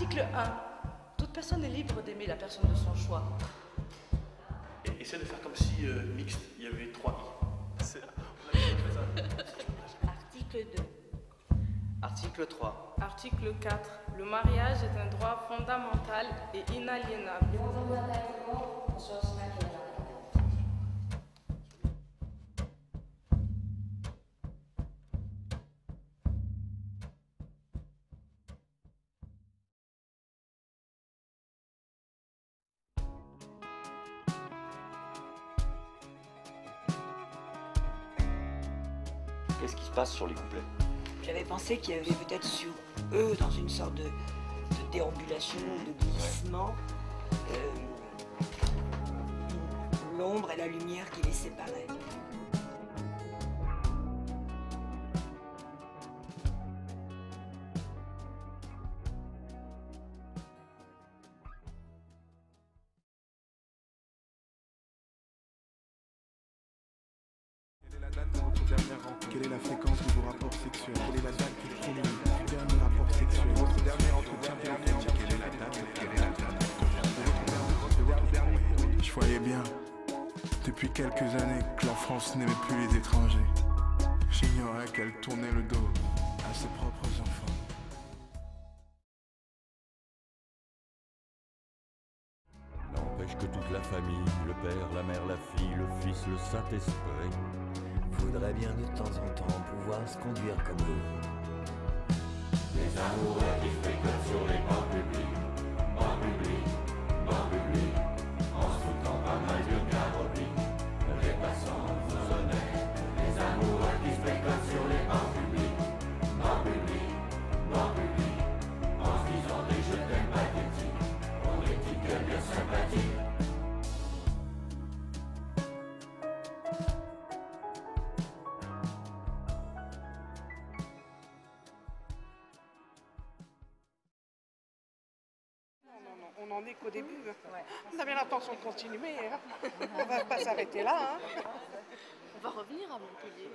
Article 1. Toute personne est libre d'aimer la personne de son choix. Et essaie de faire comme si euh, mixte, il y avait trois i. C'est- Article 2. Article 3. Article 4. Le mariage est un droit fondamental et inaliénable. Qu'est-ce qui se passe sur les couplets J'avais pensé qu'il y avait peut-être sur eux, dans une sorte de, de déambulation, de glissement, euh, l'ombre et la lumière qui les séparaient. Quelle est la fréquence de vos rapports sexuels? Quelle est la date du premier du dernier rapport sexuel? Votre dernier entretien téléphonique Quelle est la date Quelle est la date Je voyais bien, depuis quelques années, que la France n'aimait plus les étrangers. J'ignorais qu'elle tournait le dos à ses propres enfants. N'empêche que toute la famille, le père, la mère, la fille, le fils, le Saint-Esprit, Faudrait bien de temps en temps pouvoir se conduire comme eux. On est qu'au début. On a bien l'intention de continuer. hein. On va pas s'arrêter là. hein. On va revenir à Montpellier.